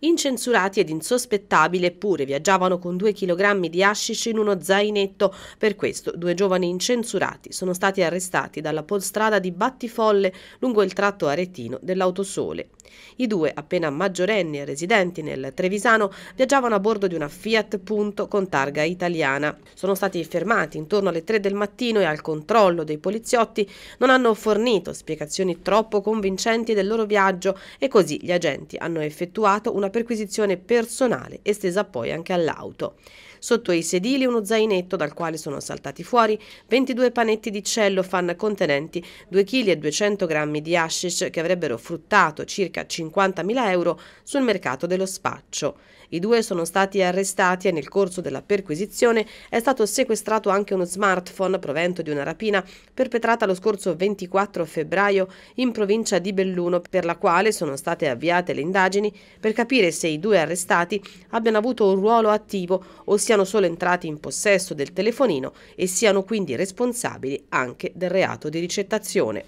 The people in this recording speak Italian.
Incensurati ed insospettabili eppure viaggiavano con due chilogrammi di hashish in uno zainetto. Per questo due giovani incensurati sono stati arrestati dalla polstrada di Battifolle lungo il tratto aretino dell'Autosole. I due, appena maggiorenni e residenti nel Trevisano, viaggiavano a bordo di una Fiat Punto con targa italiana. Sono stati fermati intorno alle 3 del mattino e al controllo dei poliziotti non hanno fornito spiegazioni troppo convincenti del loro viaggio e così gli agenti hanno effettuato una perquisizione personale estesa poi anche all'auto. Sotto i sedili uno zainetto dal quale sono saltati fuori 22 panetti di cellofan contenenti 2 kg 200 g di hashish che avrebbero fruttato circa 50.000 euro sul mercato dello spaccio. I due sono stati arrestati e nel corso della perquisizione è stato sequestrato anche uno smartphone provento di una rapina perpetrata lo scorso 24 febbraio in provincia di Belluno per la quale sono state avviate le indagini per capire se i due arrestati abbiano avuto un ruolo attivo o siano solo entrati in possesso del telefonino e siano quindi responsabili anche del reato di ricettazione.